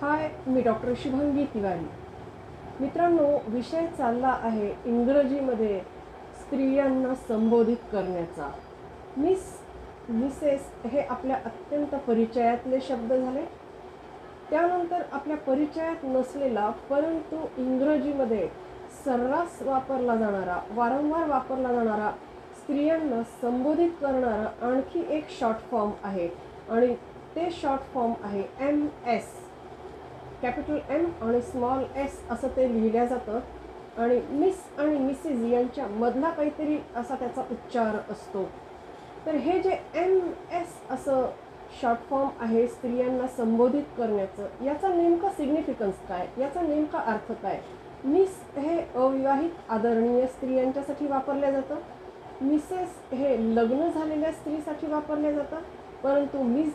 हाय मी doctor Shubhangi Tiwari. मित्रांनो विषय चालला आहे इंग्रजीमध्ये स्त्रियांना संबोधित करण्याचा. मिस मिसेस हे आपल्या अत्यंत परिचयातले शब्द झाले. त्यानंतर आपल्या परिचयात नसलेला परंतु इंग्रजीमध्ये सर्रास वापरला जाणारा वारंवार वापरला जाणारा स्त्रियांना संबोधित करणारा आणखी एक शॉर्ट फॉर्म आहे. आणि ते शॉर्ट फॉर्म आहे एम एस कॅपिटल एम आणि स्मॉल एस असं ते लिहिलं जातं. आणि मिस आणि मिसेस यांच्या मधला काहीतरी असा त्याचा उच्चार असतो. तर हे जे एम एस असं शॉर्ट फॉर्म आहे स्त्रियांना संबोधित करण्याचं याचा नेमका सिग्निफिकन्स काय? याचा नेमका अर्थ काय? मिस हे अविवाहित आदरणीय स्त्रियांच्यासाठी वापरलं जातं. मिसेस हे लग्न झालेल्या स्त्रीसाठी वापरलं जातं. परंतु मिस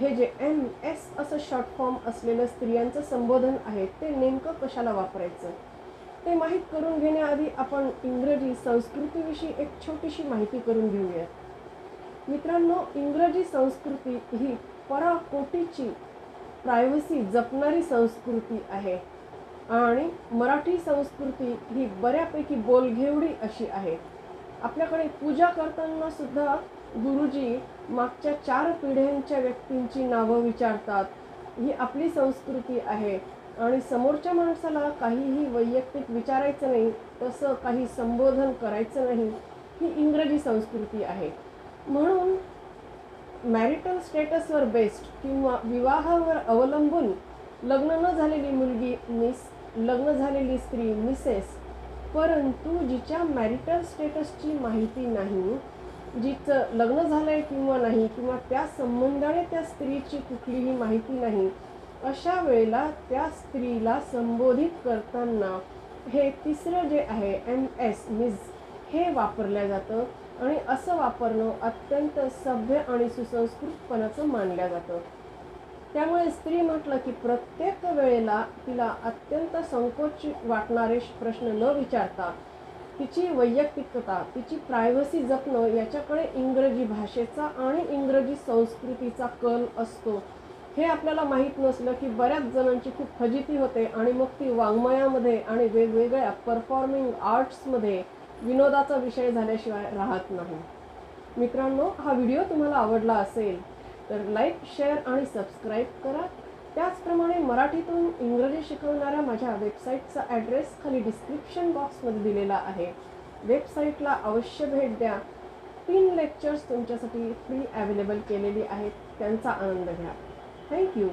हे जे एम एस असं शॉर्ट फॉर्म असलेलं स्त्रियांचं संबोधन आहे ते नेमकं कशाला वापरायचं? ते माहीत करून घेण्याआधी आपण इंग्रजी संस्कृतीविषयी एक छोटीशी माहिती करून घेऊयात. मित्रांनो इंग्रजी संस्कृती ही पराकोटीची प्रायव्हसी जपणारी संस्कृती आहे आणि मराठी संस्कृती ही बऱ्यापैकी बोलघेवडी अशी आहे. आपल्याकडे पूजा करताना सुद्धा गुरुजी मागच्या चार पिढ्यांच्या व्यक्तींची नावं विचारतात. ही आपली संस्कृती आहे. आणि समोरच्या माणसाला काहीही वैयक्तिक विचारायचं नाही तसं काही संबोधन करायचं नाही ही इंग्रजी संस्कृती आहे. म्हणून मॅरिटल स्टेटसवर बेस्ट किंवा विवाहावर अवलंबून लग्न न झालेली मुलगी मिस लग्न झालेली स्त्री मिसेस परंतु जिच्या मॅरिटल स्टेटसची माहिती नाही जिचं लग्न झालं आहे किंवा नाही किंवा त्या संबंधाने त्या स्त्रीची कुठलीही माहिती नाही अशा वेळेला त्या स्त्रीला संबोधित करताना हे तिसरं जे आहे एम एस मिस हे वापरलं जातं आणि असं वापरणं अत्यंत सभ्य आणि सुसंस्कृतपणाचं मानलं जातं. त्यामुळे स्त्री म्हटलं की प्रत्येक वेळेला तिला अत्यंत संकोच वाटणारे प्रश्न न विचारता तिची वैयक्तिकता तिची प्रायव्हसी जपणं याच्याकडे इंग्रजी भाषेचा आणि इंग्रजी संस्कृतीचा कल असतो. हे आपल्याला माहीत नसलं की बऱ्याच जणांची खूप फजिती होते आणि मग ती वाङ्मयामध्ये आणि वेगवेगळ्या परफॉर्मिंग आर्ट्समध्ये विनोदाचा विषय झाल्याशिवाय राहत नाही. मित्रांनो हा व्हिडिओ तुम्हाला आवडला असेल तर लाईक शेअर आणि सबस्क्राईब करा. त्याचप्रमाणे मराठीतून इंग्रजी शिकवणाऱ्या माझ्या वेबसाईटचा ॲड्रेस खाली डिस्क्रिप्शन बॉक्समध्ये दिलेला आहे. वेबसाईटला अवश्य भेट द्या. तीन लेक्चर्स तुमच्यासाठी फ्री अवेलेबल केलेली आहेत. त्यांचा आनंद घ्या. थँक्यू